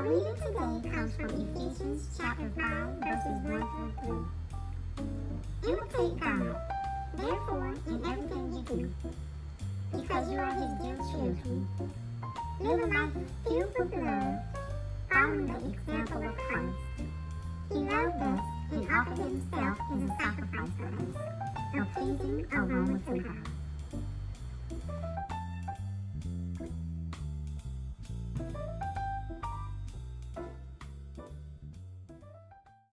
Our reading today comes from Ephesians chapter 5, verses 1 through 3. Imitate God, therefore, in everything you do, because you are his dear children. Live a life filled with love, following the example of Christ. He loved us and offered himself as a sacrifice for us, a pleasing aroma to God.